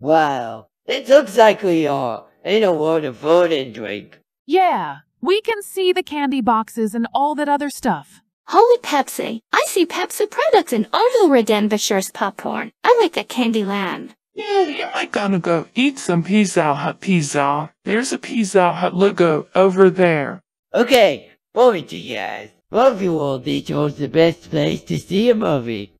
Wow, it looks like we are in a world of food and drink. Yeah, we can see the candy boxes and all that other stuff. Holy Pepsi. I see Pepsi products in all over Denvishire's popcorn. I like the Candyland. Yeah, I'm gonna go eat some Pizza Hut pizza. There's a Pizza Hut logo over there. Okay, movie you guys. Movie World is the best place to see a movie.